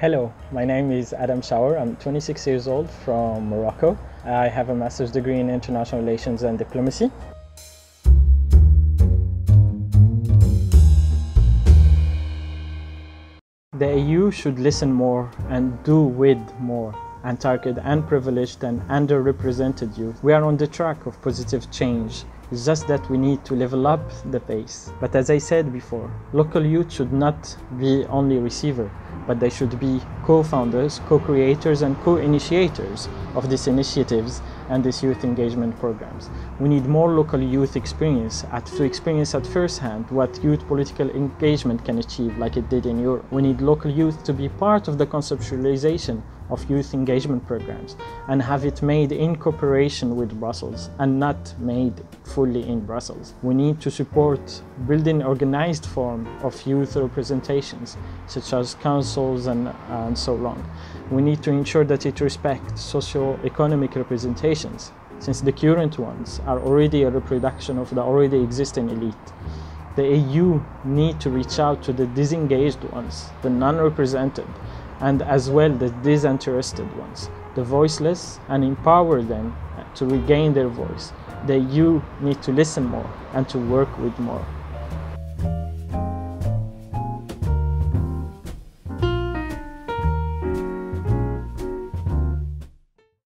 Hello, my name is Adam Mchaouar. I'm 26 years old from Morocco. I have a master's degree in international relations and diplomacy. The EU should listen more and do with more and target unprivileged and underrepresented youth. We are on the track of positive change. It's just that we need to level up the pace. But as I said before, local youth should not be only receiver, but they should be co-founders, co-creators and co-initiators of these initiatives and these youth engagement programs. We need more local youth experience at, to experience at first hand what youth political engagement can achieve like it did in Europe. We need local youth to be part of the conceptualization of youth engagement programs and have it made in cooperation with Brussels and not made fully in Brussels. We need to support building organized form of youth representations such as councils and, and so on. We need to ensure that it respects socio-economic representations since the current ones are already a reproduction of the already existing elite. The EU need to reach out to the disengaged ones, the non-represented, and as well the disinterested ones, the voiceless, and empower them to regain their voice. the EU need to listen more and to work with more.